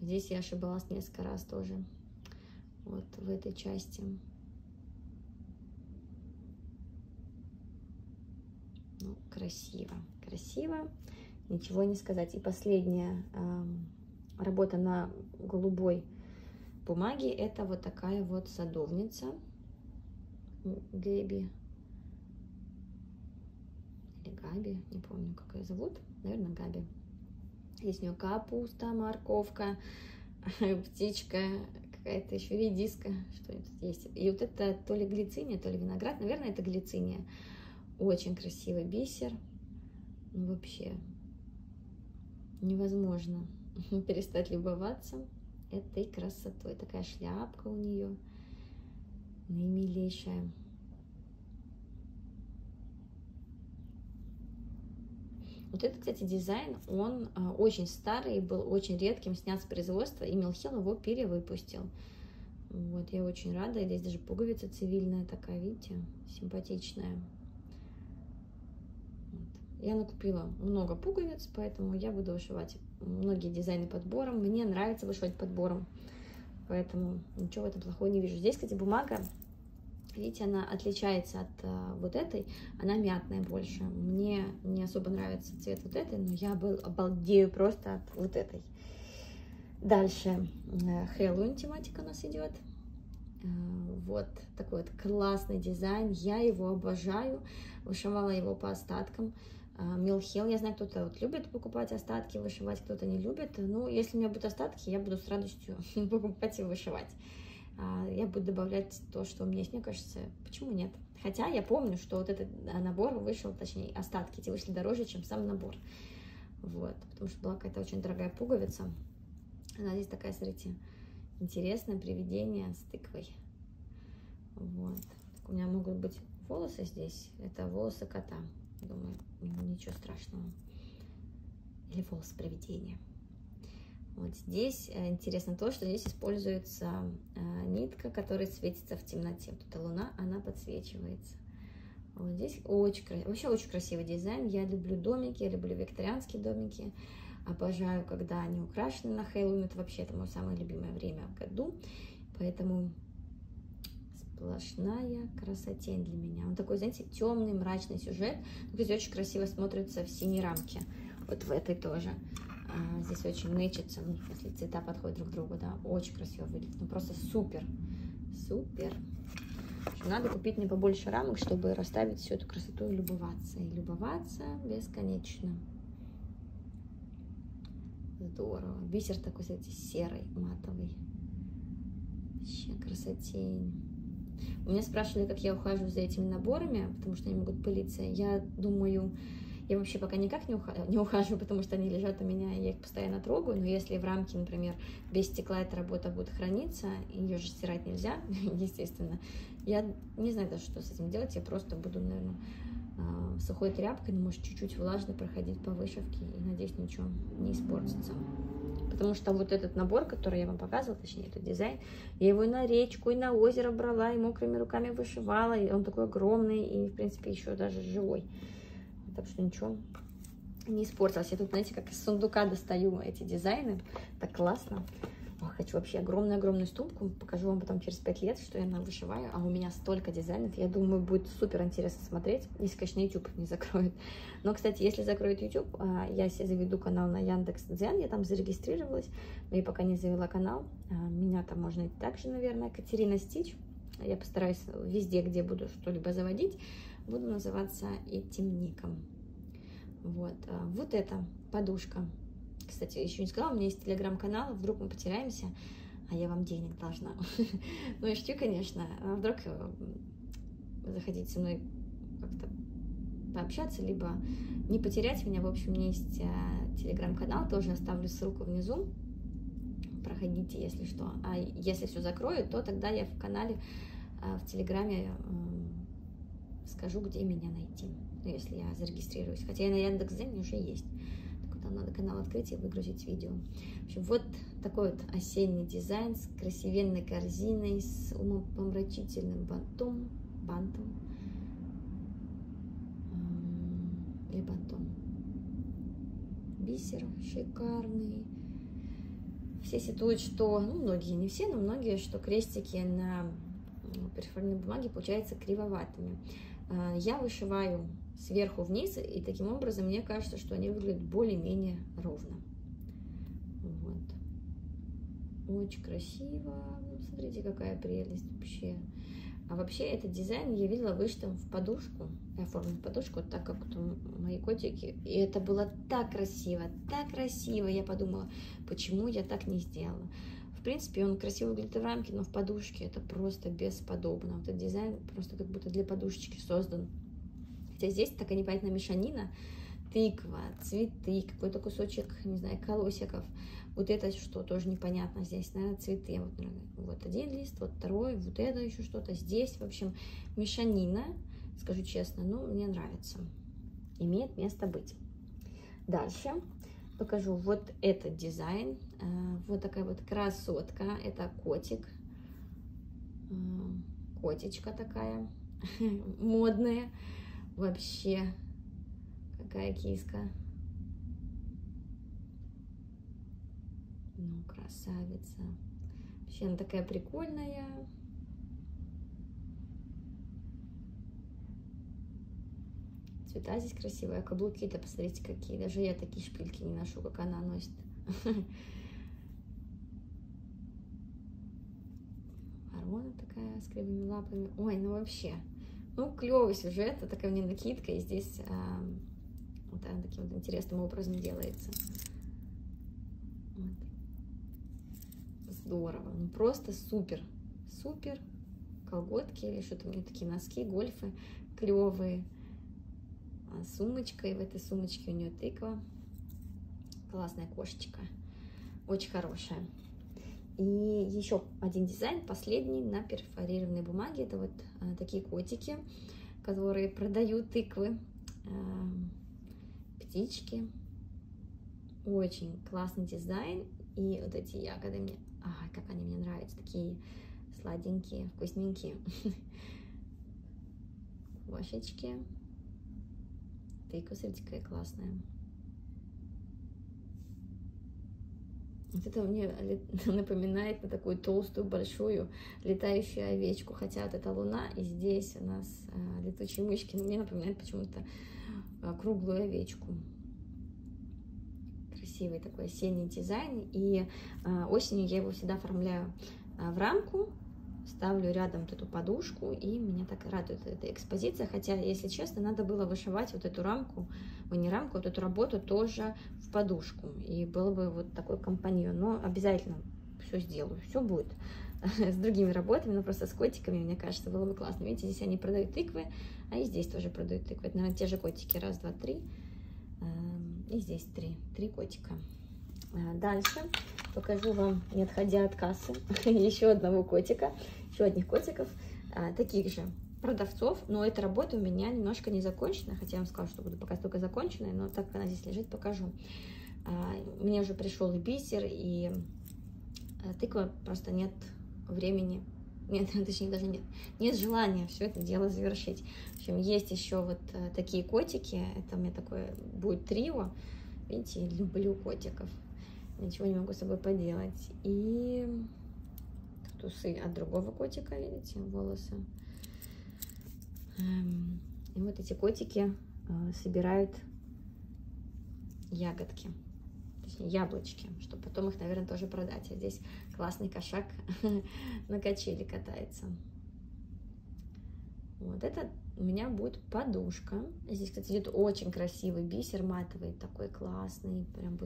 Здесь я ошибалась несколько раз тоже. Вот в этой части. Ну, красиво, красиво ничего не сказать. И последняя э, работа на голубой бумаге, это вот такая вот садовница Гэби. Или Габи, не помню, как ее зовут. Наверное, Габи. Здесь у нее капуста, морковка, <laughs> птичка, какая-то еще редиска, что тут есть. И вот это то ли глициния, то ли виноград. Наверное, это глициния. Очень красивый бисер. Ну, вообще, невозможно <laughs> перестать любоваться этой красотой. Такая шляпка у нее наимилейшая. Вот этот, кстати, дизайн, он а, очень старый, был очень редким, снят с производства, и Милхил его перевыпустил. Вот, я очень рада. Здесь даже пуговица цивильная такая, видите, симпатичная. Вот. Я накупила много пуговиц, поэтому я буду вышивать многие дизайны подбором. Мне нравится вышивать подбором, поэтому ничего в этом плохого не вижу. Здесь, кстати, бумага Видите, она отличается от э, вот этой, она мятная больше. Мне не особо нравится цвет вот этой, но я был обалдею просто от вот этой. Дальше э, Хэллоуин тематика у нас идет. Э, вот такой вот классный дизайн, я его обожаю. Вышивала его по остаткам. Милхел, я знаю, кто-то вот любит покупать остатки, вышивать, кто-то не любит. Ну, если у меня будут остатки, я буду с радостью <laughs> покупать и вышивать. А, я буду добавлять то, что у меня есть, мне кажется, почему нет? Хотя я помню, что вот этот а, набор вышел, точнее, остатки эти вышли дороже, чем сам набор. Вот, потому что была какая-то очень дорогая пуговица. Она здесь такая, смотрите, интересное привидение с тыквой. Вот. Так у меня могут быть волосы здесь. Это волосы кота. Думаю, ничего страшного. Или волосы привидения. Вот здесь э, интересно то, что здесь используется э, нитка, которая светится в темноте. Вот эта луна, она подсвечивается. Вот здесь очень, вообще очень красивый дизайн. Я люблю домики, я люблю викторианские домики. Обожаю, когда они украшены на Хэллоуин. Это вообще это мое самое любимое время в году. Поэтому сплошная красотень для меня. Он такой, знаете, темный, мрачный сюжет. Кстати, очень красиво смотрится в синей рамке. Вот в этой тоже. А, здесь очень мэчится, ну, если цвета подходят друг к другу, да, очень красиво выглядит. Ну, просто супер, супер. Надо купить мне побольше рамок, чтобы расставить всю эту красоту и любоваться. И любоваться бесконечно. Здорово. Бисер такой, кстати, серый, матовый. Вообще красотень. У меня спрашивали, как я ухаживаю за этими наборами, потому что они могут пылиться. Я думаю, я вообще пока никак не, уха не ухаживаю, <laughs> потому что они лежат у меня, я их постоянно трогаю. Но если в рамке, например, без стекла эта работа будет храниться, ее же стирать нельзя, <laughs> естественно, я не знаю даже, что с этим делать. Я просто буду, наверное, а, сухой тряпкой, ну, может, чуть-чуть влажно проходить по вышивке. И, надеюсь, ничего не испортится. Потому что вот этот набор, который я вам показывала, точнее, этот дизайн, я его и на речку, и на озеро брала, и мокрыми руками вышивала. И он такой огромный, и, в принципе, еще даже живой так что ничего не испортилось. Я тут, знаете, как из сундука достаю эти дизайны, так классно. Хочу вообще огромную-огромную ступку, покажу вам потом через 5 лет, что я на вышиваю, а у меня столько дизайнов, я думаю, будет супер интересно смотреть, если, конечно, YouTube не закроет. Но, кстати, если закроет YouTube, а, я себе заведу канал на Яндекс Дзен, я там зарегистрировалась, но я пока не завела канал, а, меня там можно найти также, наверное, Катерина Стич, я постараюсь везде, где буду что-либо заводить, буду называться этим ником. Вот, а, вот эта подушка. Кстати, еще не сказала, у меня есть телеграм-канал, вдруг мы потеряемся, а я вам денег должна. <laughs> ну, я шучу, конечно, а вдруг э, заходить со мной как-то пообщаться, либо не потерять меня. В общем, у меня есть э, телеграм-канал, тоже оставлю ссылку внизу. Проходите, если что. А если все закрою, то тогда я в канале, э, в телеграме скажу, где меня найти, ну, если я зарегистрируюсь. Хотя я на Яндекс.Дзене уже есть. Там надо канал открыть и выгрузить видео. В общем, вот такой вот осенний дизайн с красивенной корзиной, с умопомрачительным бантом, бантом или бантом. Бисер шикарный. Все сетуют, что, ну, многие, не все, но многие, что крестики на перфорной бумаге получаются кривоватыми. А, я вышиваю сверху вниз, и таким образом мне кажется, что они выглядят более-менее ровно. Вот. Очень красиво. Ну, смотрите, какая прелесть вообще. А вообще этот дизайн я видела вышитым в подушку. Я оформила подушку, так как мои котики. И это было так красиво, так красиво. Я подумала, почему я так не сделала. В принципе, он красиво выглядит в рамке, но в подушке это просто бесподобно. Вот этот дизайн просто как будто для подушечки создан. Хотя здесь такая непонятная мешанина. тыква, цветы, какой-то кусочек, не знаю, колосиков. Вот это что, тоже непонятно здесь, наверное, цветы. Вот, вот один лист, вот второй, вот это еще что-то. Здесь, в общем, мешанина, скажу честно, ну, мне нравится. Имеет место быть. Дальше покажу вот этот дизайн. Э, вот такая вот красотка. Это котик. Э, котечка такая <laughs> модная. Вообще, какая киска. Ну, красавица. Вообще она такая прикольная. Цвета здесь красивые, а каблуки-то посмотрите какие. Даже я такие шпильки не ношу, как она носит. <laughs> Ворона такая с кривыми лапами. Ой, ну вообще. Ну, клевый сюжет, это такая мне накидка, и здесь а, вот таким вот интересным образом делается. Вот. Здорово, ну просто супер, супер. Колготки или что-то у меня такие носки, гольфы клевые. А сумочка, и в этой сумочке у нее тыква. Классная кошечка, очень хорошая. И еще один дизайн, последний, на перфорированной бумаге. Это вот а, такие котики, которые продают тыквы, а, птички. Очень классный дизайн. И вот эти ягоды мне... Ай, как они мне нравятся. Такие сладенькие, вкусненькие. <laughs> Кошечки. Тыква, смотрите, какая классная. Вот это мне <laughs> напоминает на такую толстую, большую летающую овечку. Хотя вот это луна, и здесь у нас а, летучие мышки. Но мне напоминает почему-то а, круглую овечку. Красивый такой осенний дизайн. И а, осенью я его всегда оформляю в рамку ставлю рядом вот эту подушку, и меня так радует эта экспозиция, хотя, если честно, надо было вышивать вот эту рамку, ну не рамку, вот эту работу тоже в подушку, и было бы вот такой компаньон, но обязательно все сделаю, все будет <laughs> с другими работами, но просто с котиками, мне кажется, было бы классно. Видите, здесь они продают тыквы, а и здесь тоже продают тыквы. Это, наверное, те же котики. Раз, два, три. Эм, и здесь три. Три котика. А, дальше покажу вам, не отходя от кассы, <laughs> еще одного котика, еще одних котиков, а, таких же продавцов, но эта работа у меня немножко не закончена, хотя я вам сказала, что буду пока только законченная, но так как она здесь лежит, покажу. А, мне уже пришел и бисер, и тыква, просто нет времени, <laughs> нет, точнее даже нет, нет желания все это дело завершить. В общем, есть еще вот такие котики, это у меня такое будет трио, видите, люблю котиков ничего не могу с собой поделать. И тут усы от другого котика, видите, волосы. Эм, и вот эти котики э, собирают ягодки, точнее яблочки, чтобы потом их, наверное, тоже продать. А здесь классный кошак <laughs> на качели катается. Вот это у меня будет подушка. Здесь, кстати, идет очень красивый бисер матовый, такой классный, прям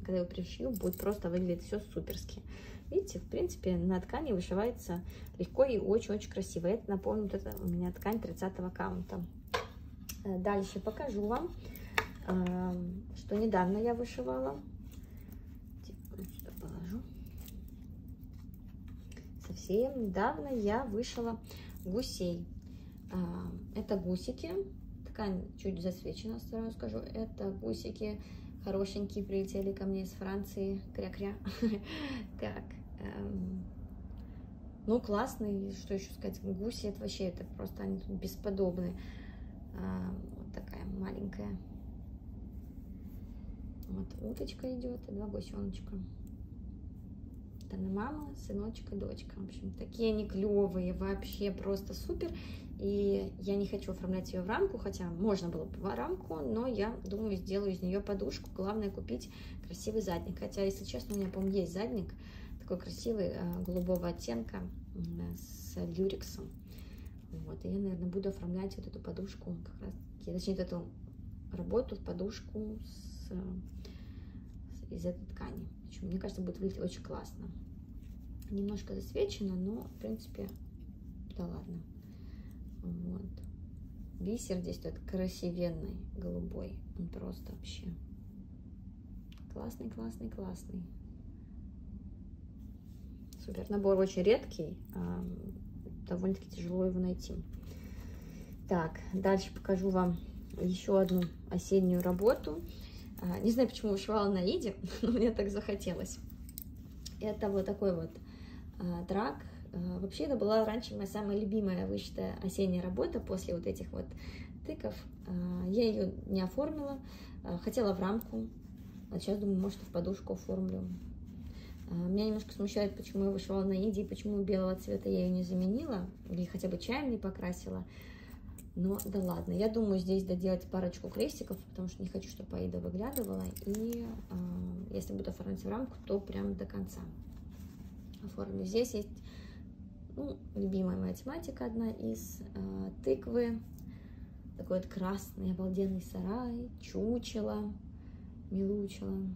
когда я его пришью, будет просто выглядеть все суперски. Видите, в принципе, на ткани вышивается легко и очень-очень красиво. Это, напомню, вот это у меня ткань 30 каунта. Э, дальше покажу вам, эм, что недавно я вышивала. Положу. Совсем недавно я вышила гусей. Э, это гусики. Ткань чуть засвечена, сразу скажу. Это гусики хорошенькие прилетели ко мне из Франции, кря-кря. <laughs> Так, эм, ну, классный, что еще сказать, гуси, это вообще, это просто, они тут бесподобные. А, вот такая маленькая. Вот уточка идет и два гусеночка. Это мама, сыночка, дочка. В общем, такие они клевые, вообще просто супер. И я не хочу оформлять ее в рамку, хотя можно было бы в рамку, но я думаю, сделаю из нее подушку. Главное купить красивый задник. Хотя, если честно, у меня, по-моему, есть задник такой красивый, э, голубого оттенка с люрексом. Вот, и я, наверное, буду оформлять вот эту подушку, как раз, точнее, вот эту работу, подушку с, из этой ткани. Причем, мне кажется, будет выглядеть очень классно. Немножко засвечено, но, в принципе, да ладно. Вот. бисер здесь тут красивенный, голубой. Он просто вообще классный, классный, классный. Супер. Набор очень редкий, а, довольно-таки тяжело его найти. Так, дальше покажу вам еще одну осеннюю работу. А, не знаю, почему вышивала на иде, <laughs> но мне так захотелось. Это вот такой вот а, драк. А, вообще, это была раньше моя самая любимая вышитая осенняя работа после вот этих вот тыков. Я ее не оформила, хотела в рамку, а сейчас думаю, может, в подушку оформлю. Меня немножко смущает, почему я вышивала на иде, почему белого цвета я ее не заменила, или хотя бы чаем не покрасила. Но да ладно, я думаю здесь доделать парочку крестиков, потому что не хочу, чтобы Аида выглядывала. И э, если буду оформлять в рамку, то прям до конца оформлю. Здесь есть ну, любимая тематика, одна из э, тыквы. Такой вот красный обалденный сарай, чучело, милучело.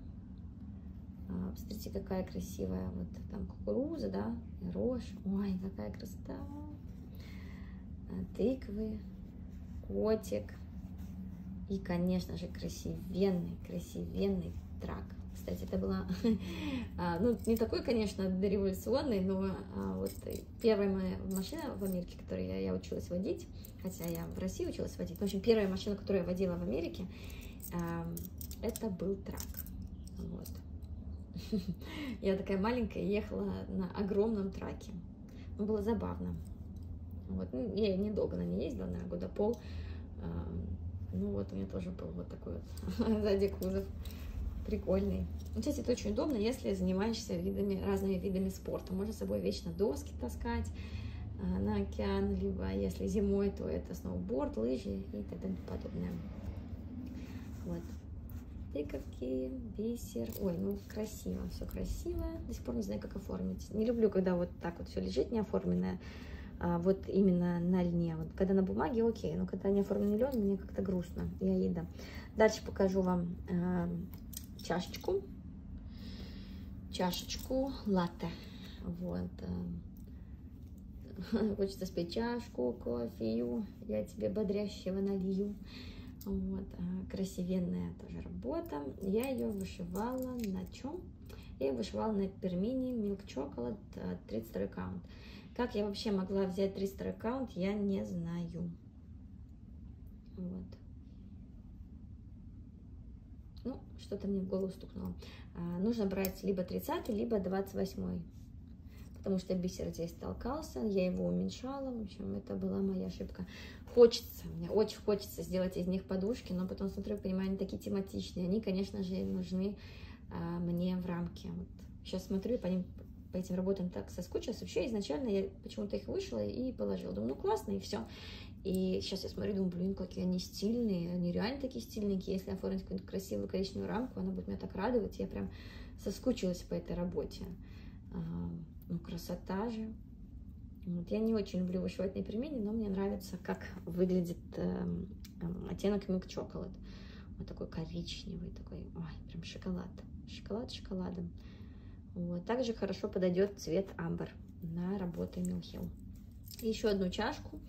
А, посмотрите, какая красивая вот там кукуруза, да, рожь. Ой, какая красота. А, тыквы, котик. И, конечно же, красивенный, красивенный трак. Кстати, это была, <laughs> а, ну, не такой, конечно, дореволюционный, но а, вот первая моя машина в Америке, которую я, я училась водить, хотя я в России училась водить, в общем, первая машина, которую я водила в Америке, это был трак. Вот. <laughs> Я такая маленькая ехала на огромном траке. Было забавно. Вот. Ну, я недолго на ней ездила, наверное, года пол. Ну вот, у меня тоже был вот такой вот <laughs> сзади кузов. Прикольный. Ну, кстати, это очень удобно, если занимаешься видами, разными видами спорта. Можно с собой вечно доски таскать а, на океан, либо если зимой, то это сноуборд, лыжи и так далее и подобное. Вот. Тыковки, бисер. Ой, ну красиво, все красиво. До сих пор не знаю, как оформить. Не люблю, когда вот так вот все лежит неоформленное а, вот именно на льне. Вот когда на бумаге, окей, но когда не оформленный лен, мне как-то грустно и аида. Дальше покажу вам э, чашечку, чашечку латте. Вот. Э, <laughs> хочется спеть чашку, кофею, я тебе бодрящего налью. Вот, э, красивенная тоже работа. Я ее вышивала на чем? Я ее вышивала на пермине Milk Chocolate 32 count. Как я вообще могла взять 300 аккаунт, я не знаю. Вот. Ну, что-то мне в голову стукнуло. А, нужно брать либо 30 либо 28 потому что бисер здесь толкался, я его уменьшала, в общем, это была моя ошибка. Хочется, мне очень хочется сделать из них подушки, но потом смотрю, понимаю, они такие тематичные, они, конечно же, нужны а, мне в рамке. Вот. Сейчас смотрю, по ним по этим работам так соскучилась. Вообще изначально я почему-то их вышла и положила. Думаю, ну классно, и все. И сейчас я смотрю, думаю, блин, какие они стильные, они реально такие стильненькие. Если оформить какую-то красивую коричневую рамку, она будет меня так радовать. Я прям соскучилась по этой работе. А, ну, красота же. Вот. Я не очень люблю вышивать на перемене, но мне нравится, как выглядит э, э, оттенок Milk Chocolate. Вот такой коричневый, такой, ой, прям шоколад. Шоколад шоколадом. Вот. Также хорошо подойдет цвет амбр на работы Милхил. Еще одну чашку,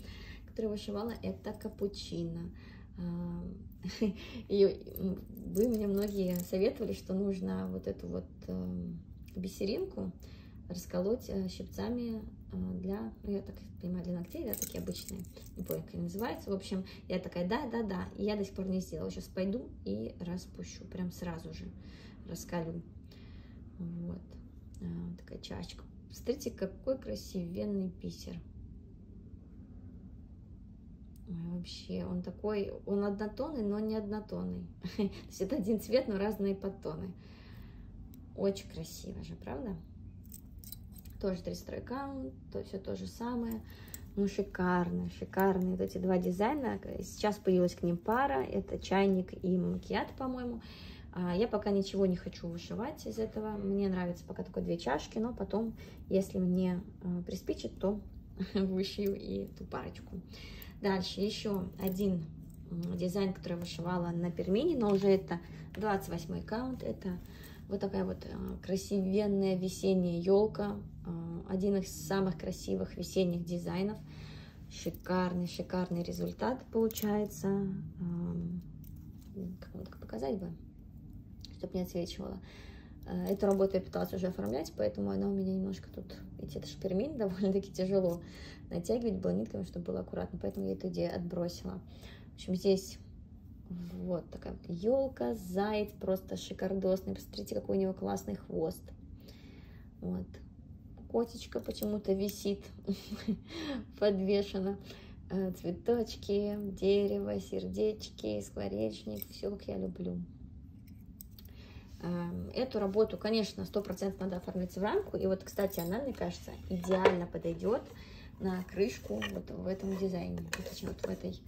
которую вышивала, это капучино. <laughs> И вы мне многие советовали, что нужно вот эту вот эм, бисеринку расколоть э, щипцами э, для, ну, я так понимаю, для ногтей, да, такие обычные, не помню, как они называются. В общем, я такая, да, да, да, и я до сих пор не сделала. Сейчас пойду и распущу, прям сразу же раскалю. Вот. А, такая чашечка. Смотрите, какой красивенный бисер. Вообще, он такой, он однотонный, но не однотонный. <laughs> То есть это один цвет, но разные подтоны. Очень красиво же, правда? Тоже 300 аккаунт, то все то же самое. Ну, шикарно, шикарные вот эти два дизайна. Сейчас появилась к ним пара. Это чайник и макияд, по-моему. А, я пока ничего не хочу вышивать из этого. Мне нравится пока только две чашки, но потом, если мне а, приспичит, то <laughs> вышью и ту парочку. Дальше еще один дизайн, который вышивала на пермене, но уже это 28 каунт. Это вот такая вот а, красивенная весенняя елка. Один из самых красивых весенних дизайнов. Шикарный, шикарный результат получается. Как показать бы, чтобы не отсвечивало. Э, эту работу я пыталась уже оформлять, поэтому она у меня немножко тут, ведь это шпермин, <laughs> довольно-таки тяжело натягивать было нитками, чтобы было аккуратно, поэтому я эту идею отбросила. В общем, здесь вот такая елка, заяц просто шикардосный. Посмотрите, какой у него классный хвост. Вот. Котечка почему-то висит, <laughs> подвешена. Э, цветочки, дерево, сердечки, скворечник. Все, как я люблю. Эм, эту работу, конечно, сто процентов надо оформить в рамку. И вот, кстати, она, мне кажется, идеально подойдет на крышку вот в этом дизайне. Вот, вот в этой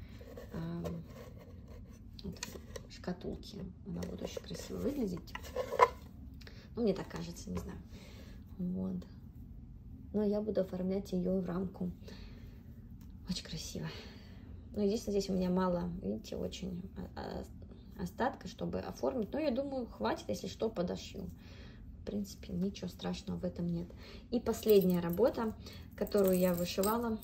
эм, вот, шкатулке. Она будет очень красиво выглядеть. Ну, мне так кажется, не знаю. Вот. Но я буду оформлять ее в рамку. Очень красиво. Ну, единственное, здесь у меня мало, видите, очень а, а, остатка, чтобы оформить. Но я думаю, хватит, если что, подошью. В принципе, ничего страшного в этом нет. И последняя работа, которую я вышивала,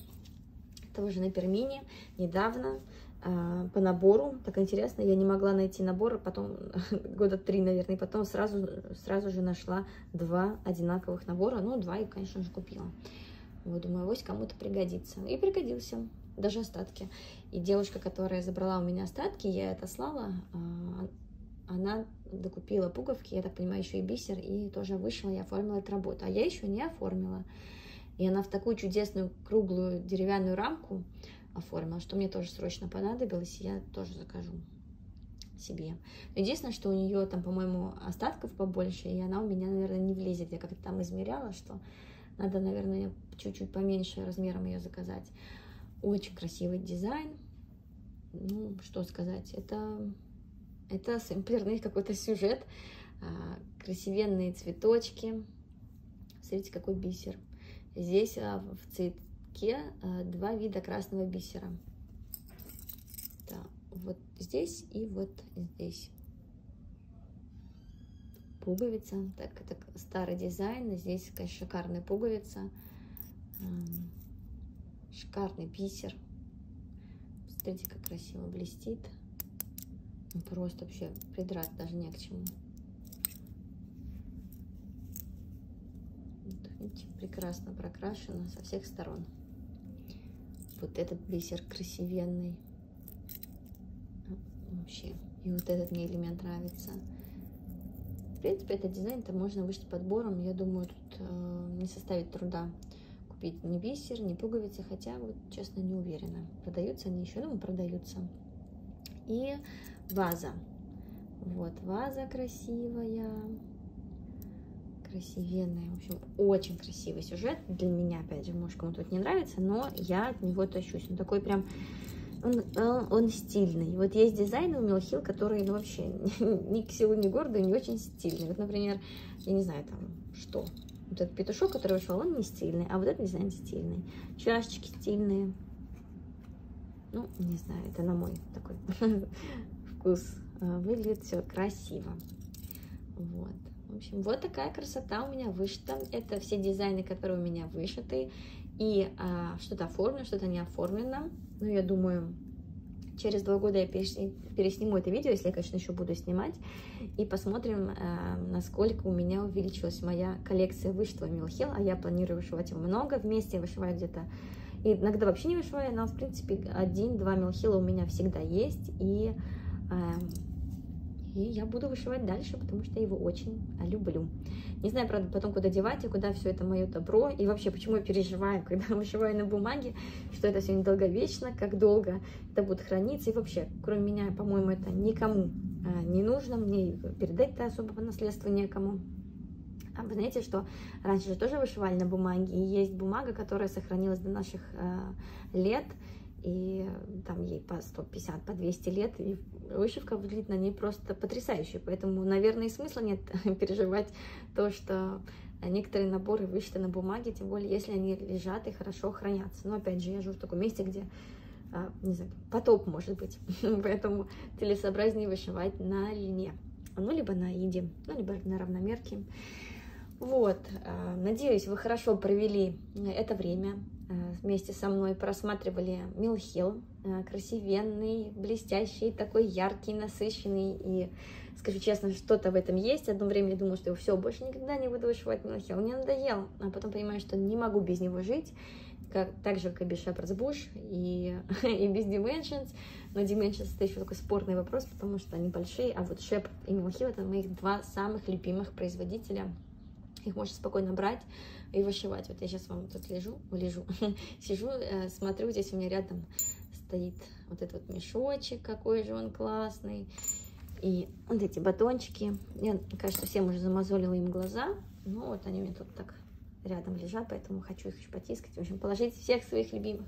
это уже на пермине недавно. А, по набору. Так интересно, я не могла найти набор, потом <laughs> года три, наверное, и потом сразу, сразу же нашла два одинаковых набора. Ну, два и, конечно же, купила. Вот, думаю, авось кому-то пригодится. И пригодился, даже остатки. И девушка, которая забрала у меня остатки, я это слала, а, она докупила пуговки, я так понимаю, еще и бисер, и тоже вышла и оформила эту работу. А я еще не оформила. И она в такую чудесную круглую деревянную рамку, оформила, что мне тоже срочно понадобилось, и я тоже закажу себе. Но единственное, что у нее там, по-моему, остатков побольше, и она у меня, наверное, не влезет. Я как-то там измеряла, что надо, наверное, чуть-чуть поменьше размером ее заказать. Очень красивый дизайн. Ну, что сказать, это, это сэмплерный какой-то сюжет. А, красивенные цветочки. Смотрите, какой бисер. Здесь а, в цвет листке э, два вида красного бисера. Да, вот здесь и вот здесь. Пуговица. Так, это старый дизайн. Здесь, конечно, шикарная пуговица. Шикарный бисер. Смотрите, как красиво блестит. Просто вообще придраться даже не к чему. видите, прекрасно прокрашено со всех сторон вот этот бисер красивенный. Вообще. И вот этот мне элемент нравится. В принципе, этот дизайн-то можно вышить подбором. Я думаю, тут э, не составит труда купить ни бисер, ни пуговицы. Хотя, вот, честно, не уверена. Продаются они еще? Думаю, продаются. И ваза. Вот, ваза красивая красивенная. В общем, очень красивый сюжет. Для меня, опять же, может, кому-то не нравится, но я от него тащусь. Он такой прям... Он, он, он стильный. Вот есть дизайны у Милхил, которые, ну, вообще <laughs> ни к силу, ни городу, не очень стильные. Вот, например, я не знаю, там, что. Вот этот петушок, который вышел, он не стильный, а вот этот дизайн стильный. Чашечки стильные. Ну, не знаю, это на мой такой <laughs> вкус. А, выглядит все красиво. Вот. В общем, вот такая красота у меня вышита. Это все дизайны, которые у меня вышиты. И а, что-то оформлено, что-то не оформлено. Но я думаю, через два года я пересниму это видео, если я, конечно, еще буду снимать. И посмотрим, а, насколько у меня увеличилась моя коллекция вышитого Милхил. А я планирую вышивать его много вместе. Вышиваю где-то иногда вообще не вышиваю, но, в принципе, один-два милхила у меня всегда есть, и э, и я буду вышивать дальше, потому что я его очень люблю. Не знаю, правда, потом куда девать и куда все это мое добро. И вообще, почему я переживаю, <laughs> когда вышиваю на бумаге, что это все недолговечно, как долго это будет храниться. И вообще, кроме меня, по-моему, это никому а, не нужно. Мне передать-то особо по некому. А вы знаете, что раньше же тоже вышивали на бумаге, и есть бумага, которая сохранилась до наших э, лет, и там ей по 150, по 200 лет, и вышивка выглядит на ней просто потрясающе, поэтому, наверное, и смысла нет <laughs> переживать то, что некоторые наборы вышиты на бумаге, тем более, если они лежат и хорошо хранятся. Но, опять же, я живу в таком месте, где, а, не знаю, потоп может быть, <laughs> поэтому целесообразнее вышивать на льне, ну, либо на иде, ну, либо на равномерке. Вот, э, надеюсь, вы хорошо провели это время вместе со мной, просматривали Милхил, красивенный, блестящий, такой яркий, насыщенный и скажу честно, что-то в этом есть. Одно время я думала, что его все, больше никогда не буду вышивать Милхил. Мне надоел. А потом понимаю, что не могу без него жить. Как, так же, как и без Shepherd's Bush и, <laughs> и без Dimensions. Но Dimensions это еще такой спорный вопрос, потому что они большие. А вот Shepherd и Милхил это моих два самых любимых производителя. Их можно спокойно брать и вышивать. Вот я сейчас вам тут лежу, лежу, <laughs> сижу, э, смотрю, здесь у меня рядом стоит вот этот вот мешочек, какой же он классный. И вот эти батончики, я, кажется, всем уже замазолила им глаза. Ну, вот они у меня тут так рядом лежат, поэтому хочу их еще потискать. В общем, положить всех своих любимых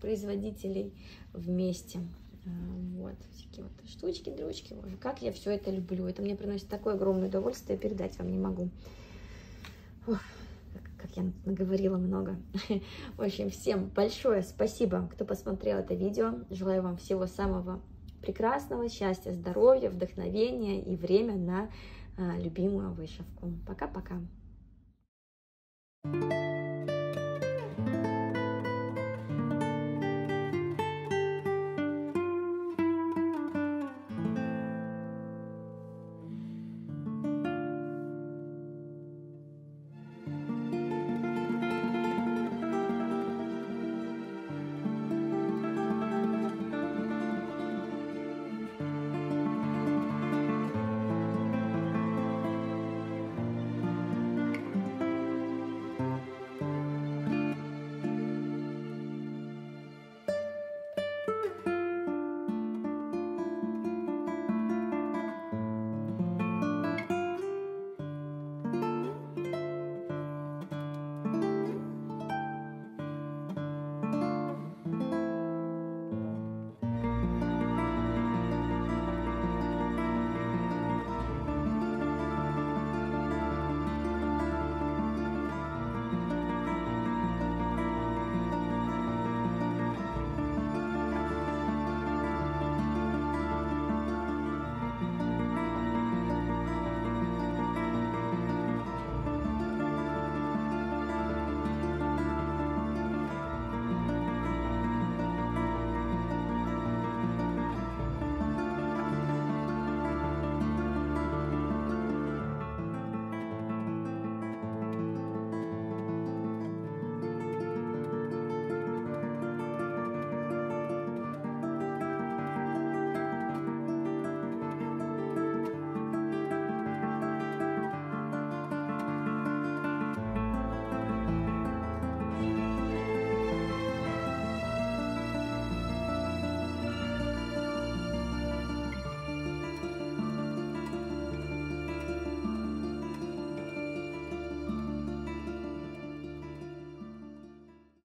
производителей вместе. А, вот, всякие вот штучки, дрючки. Как я все это люблю. Это мне приносит такое огромное удовольствие, передать вам не могу. Как я наговорила много. <laughs> В общем, всем большое спасибо, кто посмотрел это видео. Желаю вам всего самого прекрасного счастья, здоровья, вдохновения и время на а, любимую вышивку. Пока-пока. thank you